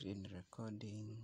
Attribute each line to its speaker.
Speaker 1: screen recording.